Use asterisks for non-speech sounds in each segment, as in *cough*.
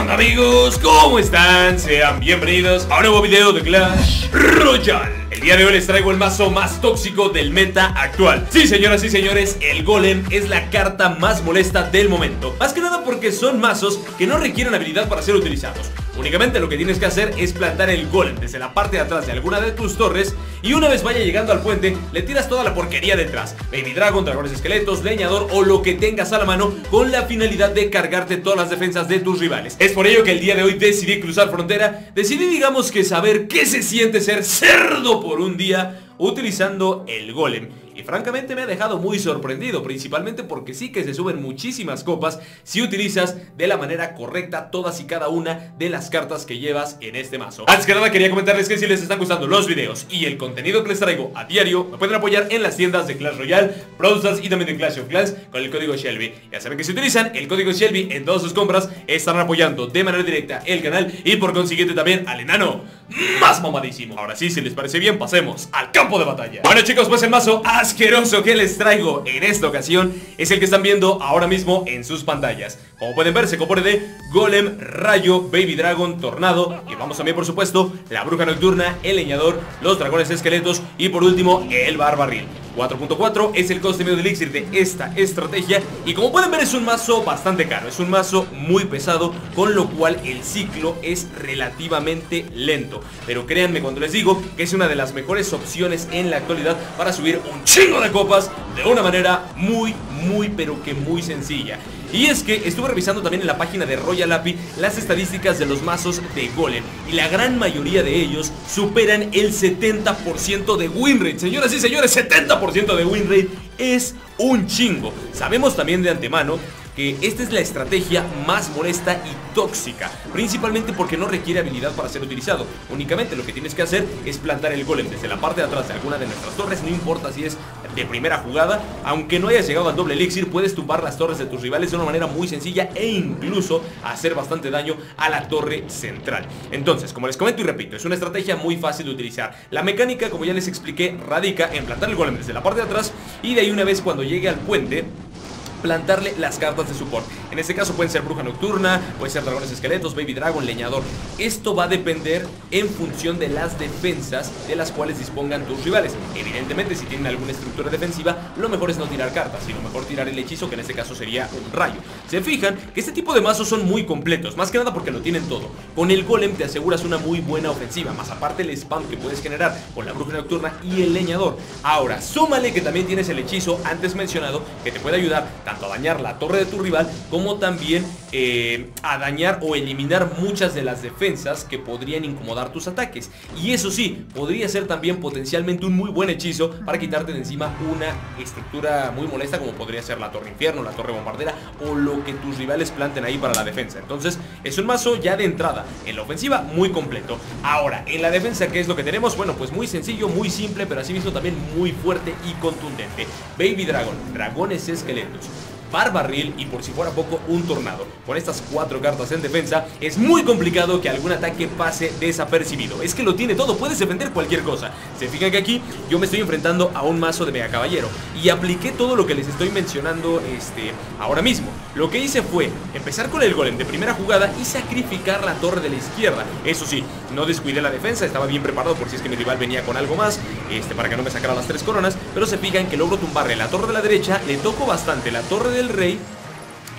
onda amigos? ¿Cómo están? Sean bienvenidos a un nuevo video de Clash Royale el día de hoy les traigo el mazo más tóxico del meta actual Sí señoras y señores, el Golem es la carta más molesta del momento Más que nada porque son mazos que no requieren habilidad para ser utilizados Únicamente lo que tienes que hacer es plantar el golem desde la parte de atrás de alguna de tus torres y una vez vaya llegando al puente, le tiras toda la porquería detrás. Baby Dragon, dragones esqueletos, leñador o lo que tengas a la mano con la finalidad de cargarte todas las defensas de tus rivales. Es por ello que el día de hoy decidí cruzar frontera, decidí digamos que saber qué se siente ser cerdo por un día utilizando el golem y francamente me ha dejado muy sorprendido, principalmente porque sí que se suben muchísimas copas si utilizas de la manera correcta todas y cada una de las cartas que llevas en este mazo. Antes que nada quería comentarles que si les están gustando los videos y el contenido que les traigo a diario, me pueden apoyar en las tiendas de Clash Royale, Brawl y también de Clash of Clans con el código Shelby. Ya saben que si utilizan el código Shelby en todas sus compras, estarán apoyando de manera directa el canal y por consiguiente también al enano más mamadísimo. Ahora sí, si les parece bien, pasemos al campo de batalla. Bueno chicos, pues el mazo asqueroso que les traigo en esta ocasión es el que están viendo ahora mismo en sus pantallas. Como pueden ver, se compone de Golem, Rayo, Baby Dragon, Tornado y vamos también por supuesto la Bruja Nocturna, el Leñador, los Dragones Esqueletos y por último el Barbarril. 4.4 es el coste medio de elixir de esta estrategia y como pueden ver es un mazo bastante caro, es un mazo muy pesado con lo cual el ciclo es relativamente lento. Pero créanme cuando les digo que es una de las mejores opciones en la actualidad para subir un chingo de copas de una manera muy muy pero que muy sencilla. Y es que estuve revisando también en la página de Royal API las estadísticas de los mazos de Golem y la gran mayoría de ellos superan el 70% de win rate. Señoras y señores, 70% de win rate es un chingo. Sabemos también de antemano que esta es la estrategia más molesta y tóxica, principalmente porque no requiere habilidad para ser utilizado. Únicamente lo que tienes que hacer es plantar el golem desde la parte de atrás de alguna de nuestras torres, no importa si es de primera jugada, aunque no hayas llegado al doble elixir, puedes tumbar las torres de tus rivales de una manera muy sencilla e incluso hacer bastante daño a la torre central. Entonces, como les comento y repito, es una estrategia muy fácil de utilizar. La mecánica, como ya les expliqué, radica en plantar el golem desde la parte de atrás y de ahí una vez cuando llegue al puente plantarle las cartas de support. En este caso pueden ser Bruja Nocturna, pueden ser Dragones Esqueletos, Baby Dragon, Leñador. Esto va a depender en función de las defensas de las cuales dispongan tus rivales. Evidentemente, si tienen alguna estructura defensiva, lo mejor es no tirar cartas, sino mejor tirar el hechizo, que en este caso sería un rayo. Se fijan que este tipo de mazos son muy completos, más que nada porque lo tienen todo. Con el Golem te aseguras una muy buena ofensiva, más aparte el spam que puedes generar con la Bruja Nocturna y el Leñador. Ahora, súmale que también tienes el hechizo antes mencionado, que te puede ayudar tanto a dañar la torre de tu rival como también eh, a dañar o eliminar muchas de las defensas que podrían incomodar tus ataques. Y eso sí, podría ser también potencialmente un muy buen hechizo para quitarte de encima una estructura muy molesta como podría ser la torre infierno, la torre bombardera o lo que tus rivales planten ahí para la defensa. Entonces es un mazo ya de entrada en la ofensiva muy completo. Ahora, en la defensa, ¿qué es lo que tenemos? Bueno, pues muy sencillo, muy simple, pero asimismo también muy fuerte y contundente. Baby Dragon, dragones esqueletos. Barbarril y por si fuera poco un Tornado. Con estas cuatro cartas en defensa es muy complicado que algún ataque pase desapercibido. Es que lo tiene todo, puedes defender cualquier cosa. Se fijan que aquí yo me estoy enfrentando a un mazo de Mega Caballero y apliqué todo lo que les estoy mencionando este, ahora mismo. Lo que hice fue empezar con el golem de primera jugada y sacrificar la torre de la izquierda. Eso sí, no descuidé la defensa, estaba bien preparado por si es que mi rival venía con algo más, este, para que no me sacara las tres coronas, pero se fijan que logro tumbarle la torre de la derecha, le toco bastante la torre de el rey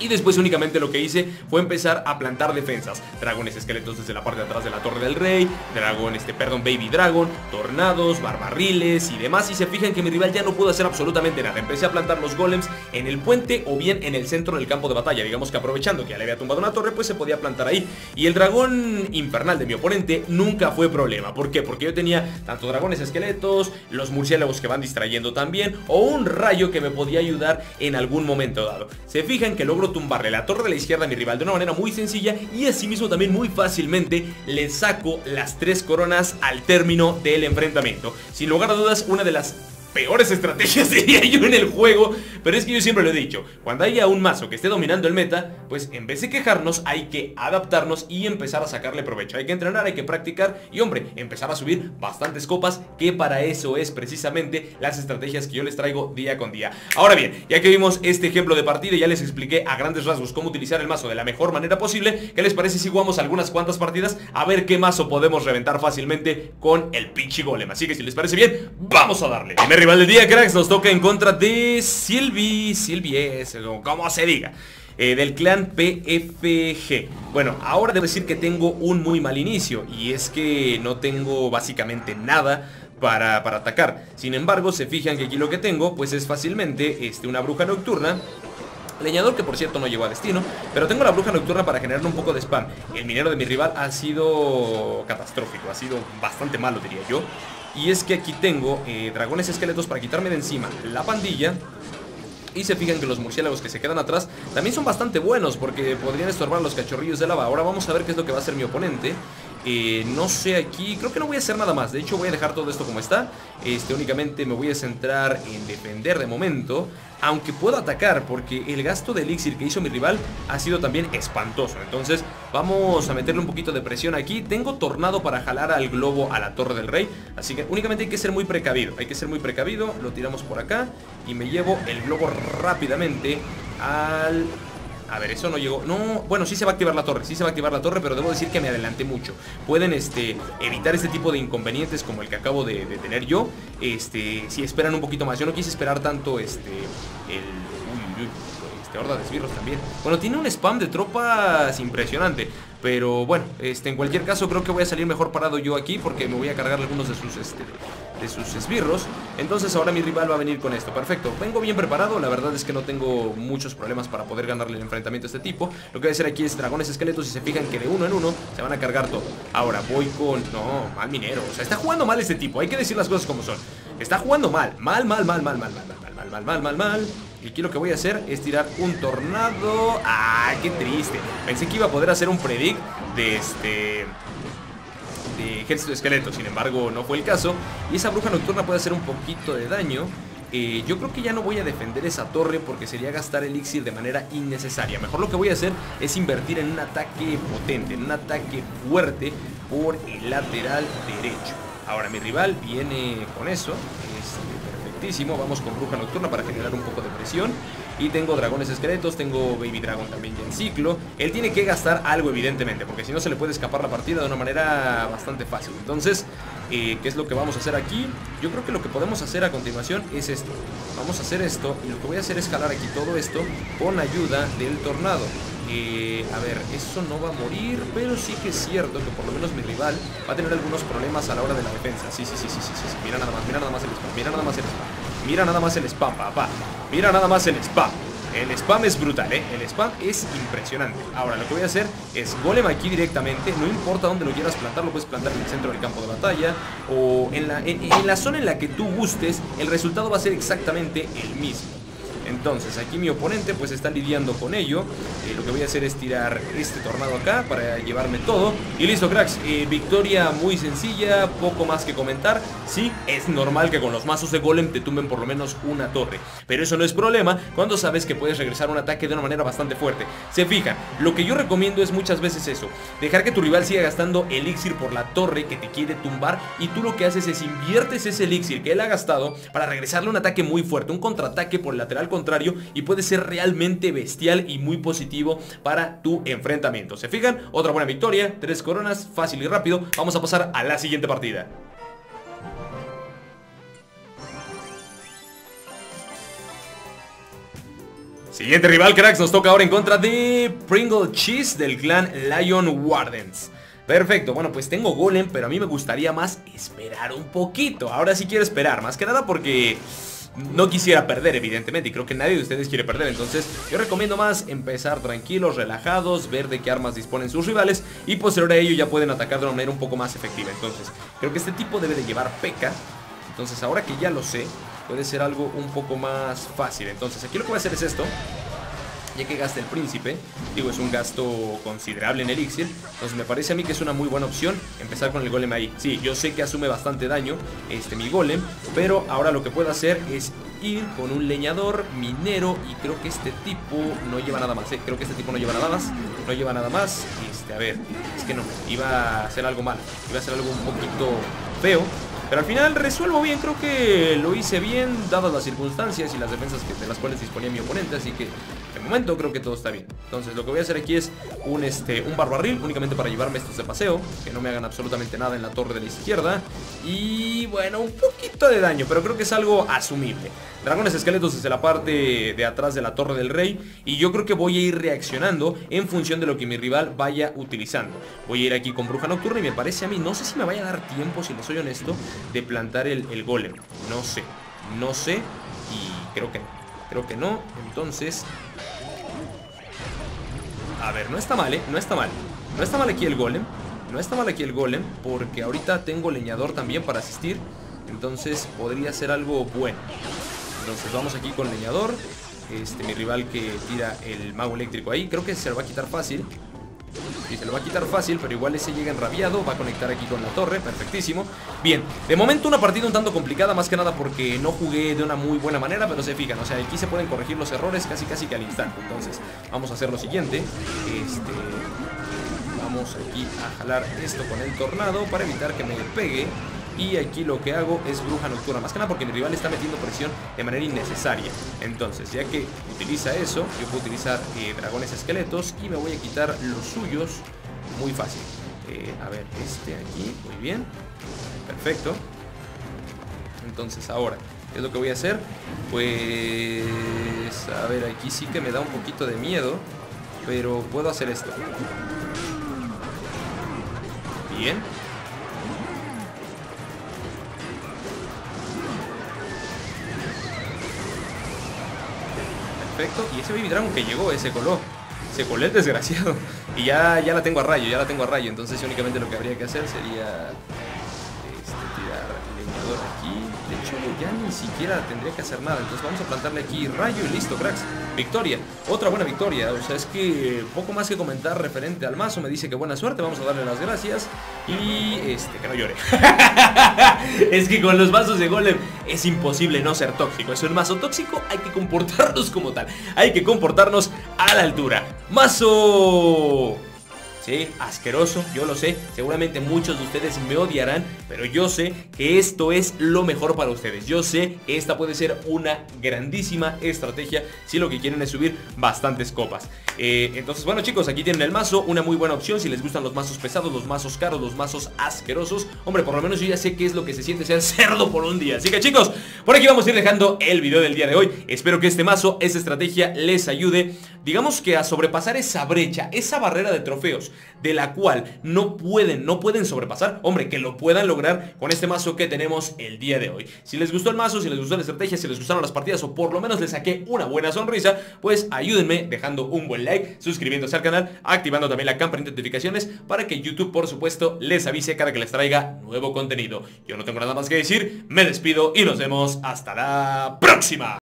y después únicamente lo que hice fue empezar a plantar defensas. Dragones esqueletos desde la parte de atrás de la torre del rey Dragón, este, perdón, baby dragon Tornados, barbarriles y demás. Y se fijan que mi rival ya no pudo hacer absolutamente nada. Empecé a plantar los golems en el puente o bien en el centro del campo de batalla. Digamos que aprovechando que ya le había tumbado una torre pues se podía plantar ahí. Y el dragón infernal de mi oponente nunca fue problema. ¿Por qué? Porque yo tenía tanto dragones esqueletos Los murciélagos que van distrayendo también O un rayo que me podía ayudar en algún momento dado. Se fijan que logro tumbarle la torre de la izquierda a mi rival de una manera muy sencilla y asimismo también muy fácilmente le saco las tres coronas al término del enfrentamiento. Sin lugar a dudas, una de las peores estrategias *laughs* diría yo en el juego Pero es que yo siempre lo he dicho, cuando haya un mazo que esté dominando el meta, pues en vez de quejarnos hay que adaptarnos y empezar a sacarle provecho. Hay que entrenar, hay que practicar y hombre, empezar a subir bastantes copas, que para eso es precisamente las estrategias que yo les traigo día con día. Ahora bien, ya que vimos este ejemplo de partida, ya les expliqué a grandes rasgos cómo utilizar el mazo de la mejor manera posible, ¿qué les parece si jugamos algunas cuantas partidas? A ver qué mazo podemos reventar fácilmente con el pinche golem. Así que si les parece bien, vamos a darle. Primer rival del día, cracks, nos toca en contra de Silvi, Silvies, como se diga. Eh, del clan PFG Bueno, ahora debo decir que tengo un muy mal inicio Y es que no tengo básicamente nada para, para, atacar. Sin embargo, se fijan que aquí lo que tengo Pues es fácilmente este, una bruja nocturna. Leñador que por cierto no llegó a destino Pero tengo la bruja nocturna para generar un poco de spam. El minero de mi rival ha sido catastrófico Ha sido bastante malo diría yo. Y es que aquí tengo eh, dragones esqueletos para quitarme de encima la pandilla y se fijan que los murciélagos que se quedan atrás también son bastante buenos porque podrían estorbar los cachorrillos de lava. Ahora vamos a ver qué es lo que va a hacer mi oponente. Eh, no sé aquí, creo que no voy a hacer nada más. De hecho voy a dejar todo esto como está. Este, únicamente me voy a centrar en defender de momento Aunque puedo atacar porque el gasto de elixir que hizo mi rival Ha sido también espantoso. Entonces vamos a meterle un poquito de presión aquí. Tengo tornado para jalar al globo a la torre del rey Así que únicamente hay que ser muy precavido. Hay que ser muy precavido, lo tiramos por acá Y me llevo el globo rápidamente al a ver, eso no llegó. No, bueno, sí se va a activar la torre Sí se va a activar la torre, pero debo decir que me adelanté mucho. Pueden, este, evitar este tipo de inconvenientes Como el que acabo de, tener yo. Este, si esperan un poquito más. Yo no quise esperar tanto, este, el... Uy, uy, este, horda de esbirros también. Bueno, tiene un spam de tropas impresionante Pero bueno, este, en cualquier caso Creo que voy a salir mejor parado yo aquí Porque me voy a cargar algunos de sus, este de sus esbirros Entonces ahora mi rival va a venir con esto Perfecto, vengo bien preparado, la verdad es que no tengo muchos problemas para poder ganarle el enfrentamiento a este tipo Lo que voy a hacer aquí es dragones esqueletos y se fijan que de uno en uno se van a cargar todo Ahora voy con... no, mal minero, o sea, está jugando mal este tipo, hay que decir las cosas como son Está jugando mal, mal, mal, mal, mal, mal, mal, mal, mal, mal, mal, mal, mal Y aquí lo que voy a hacer es tirar un tornado ¡Ah, qué triste! Pensé que iba a poder hacer un predict de este ejército de esqueletos Sin embargo, no fue el caso Y esa bruja nocturna puede hacer un poquito de daño eh, yo creo que ya no voy a defender esa torre porque sería gastar elixir de manera innecesaria. Mejor lo que voy a hacer es invertir en un ataque potente, en un ataque fuerte por el lateral derecho. Ahora mi rival viene con eso, es Vamos con bruja nocturna para generar un poco de presión. Y tengo dragones esqueletos, tengo Baby Dragon también ya en ciclo. Él tiene que gastar algo evidentemente Porque si no se le puede escapar la partida de una manera bastante fácil. Entonces, eh, ¿qué es lo que vamos a hacer aquí? Yo creo que lo que podemos hacer a continuación es esto. Vamos a hacer esto y lo que voy a hacer es jalar aquí todo esto Con ayuda del tornado eh, a ver, eso no va a morir, pero sí que es cierto que por lo menos mi rival va a tener algunos problemas a la hora de la defensa. Sí, sí, sí, sí, sí, sí. Mira nada más, mira nada más el spam, mira nada más el spam. Mira nada más el spam, papá. Mira nada más el spam. El spam es brutal, ¿eh? El spam es impresionante. Ahora, lo que voy a hacer es golem aquí directamente. No importa dónde lo quieras plantar, lo puedes plantar en el centro del campo de batalla o en la, en la zona en la que tú gustes. El resultado va a ser exactamente el mismo. Entonces aquí mi oponente pues está lidiando con ello. Eh, Lo que voy a hacer es tirar este tornado acá para llevarme todo. Y listo cracks, eh, victoria muy sencilla, poco más que comentar. Sí, es normal que con los mazos de golem te tumben por lo menos una torre. Pero eso no es problema cuando sabes que puedes regresar un ataque de una manera bastante fuerte. Se fijan, lo que yo recomiendo es muchas veces eso. Dejar que tu rival siga gastando elixir por la torre que te quiere tumbar Y tú lo que haces es inviertes ese elixir que él ha gastado Para regresarle un ataque muy fuerte, un contraataque por lateral y puede ser realmente bestial y muy positivo para tu enfrentamiento. ¿Se fijan? Otra buena victoria, tres coronas, fácil y rápido. Vamos a pasar a la siguiente partida. Siguiente rival, cracks, nos toca ahora en contra de Pringle Cheese del clan Lion Wardens. Perfecto, bueno pues tengo Golem, pero a mí me gustaría más esperar un poquito. Ahora sí quiero esperar, más que nada porque no quisiera perder evidentemente y creo que nadie de ustedes quiere perder. Entonces yo recomiendo más empezar tranquilos, relajados, ver de qué armas disponen sus rivales Y posterior a ello ya pueden atacar de una manera un poco más efectiva. Entonces creo que este tipo debe de llevar peca. Entonces ahora que ya lo sé puede ser algo un poco más fácil. Entonces aquí lo que voy a hacer es esto ya que gasta el príncipe, digo es un gasto considerable en elixir, entonces me parece a mí que es una muy buena opción empezar con el golem ahí. Sí, yo sé que asume bastante daño este mi golem, pero ahora lo que puedo hacer es ir con un leñador, minero y creo que este tipo no lleva nada más, ¿eh? Creo que este tipo no lleva nada más, no lleva nada más. Este, a ver, es que no, iba a hacer algo mal, iba a hacer algo un poquito feo. Pero al final resuelvo bien, creo que lo hice bien dadas las circunstancias y las defensas que, de las cuales disponía mi oponente, así que de momento creo que todo está bien. Entonces lo que voy a hacer aquí es un, este, un barbarril únicamente para llevarme estos de paseo, que no me hagan absolutamente nada en la torre de la izquierda. Y bueno, un poquito de daño, pero creo que es algo asumible. Dragones esqueletos desde la parte de atrás de la torre del rey y yo creo que voy a ir reaccionando en función de lo que mi rival vaya utilizando. Voy a ir aquí con bruja nocturna y me parece a mí, no sé si me vaya a dar tiempo, si le soy honesto, de plantar el, el golem. No sé, no sé y creo que no. Creo que no, entonces... A ver, no está mal, ¿eh? No está mal. No está mal aquí el golem. No está mal aquí el golem porque ahorita tengo leñador también para asistir. Entonces podría ser algo bueno. Entonces vamos aquí con leñador. Este, mi rival que tira el mago eléctrico ahí. Creo que se lo va a quitar fácil. Y se lo va a quitar fácil, pero igual ese llega enrabiado. Va a conectar aquí con la torre, perfectísimo. Bien, de momento una partida un tanto complicada Más que nada porque no jugué de una muy buena manera Pero se fijan, o sea, aquí se pueden corregir los errores Casi casi que al instante. Entonces, vamos a hacer lo siguiente. Este... Vamos aquí a jalar esto con el tornado Para evitar que me pegue y aquí lo que hago es bruja nocturna. Más que nada porque mi rival está metiendo presión de manera innecesaria. Entonces, ya que utiliza eso Yo puedo utilizar eh, dragones esqueletos Y me voy a quitar los suyos Muy fácil. Eh, A ver, este aquí, muy bien. Perfecto. Entonces ahora, ¿qué es lo que voy a hacer? Pues... A ver, aquí sí que me da un poquito de miedo Pero puedo hacer esto. Bien Y ese Baby Dragon que llegó, ese coló. Se coló el desgraciado. *laughs* Y ya, ya la tengo a rayo, ya la tengo a rayo. Entonces únicamente lo que habría que hacer sería este, tirar leñador aquí. De hecho, ya ni siquiera tendría que hacer nada. Entonces vamos a plantarle aquí rayo y listo, cracks. Victoria. Otra buena victoria. O sea, es que poco más que comentar referente al mazo. Me dice que buena suerte. Vamos a darle las gracias. Y este, que no llore. *laughs* es que con los mazos de golem es imposible no ser tóxico. Es un mazo tóxico. Hay que comportarnos como tal. Hay que comportarnos a la altura. Mazo Sí, asqueroso, yo lo sé. Seguramente muchos de ustedes me odiarán, pero yo sé que esto es lo mejor para ustedes. Yo sé que esta puede ser una grandísima estrategia si lo que quieren es subir bastantes copas. Eh, entonces, bueno chicos, aquí tienen el mazo, una muy buena opción si les gustan los mazos pesados, los mazos caros, los mazos asquerosos. Hombre, por lo menos yo ya sé qué es lo que se siente ser *laughs* cerdo por un día. Así que chicos, por aquí vamos a ir dejando el video del día de hoy. Espero que este mazo, esta estrategia les ayude, digamos que a sobrepasar esa brecha, esa barrera de trofeos de la cual no pueden, no pueden sobrepasar, hombre, que lo puedan lograr con este mazo que tenemos el día de hoy. Si les gustó el mazo, si les gustó la estrategia, si les gustaron las partidas o por lo menos les saqué una buena sonrisa, pues ayúdenme dejando un buen like, suscribiéndose al canal, activando también la campanita de notificaciones para que YouTube, por supuesto, les avise cada que les traiga nuevo contenido. Yo no tengo nada más que decir, me despido y nos vemos hasta la próxima.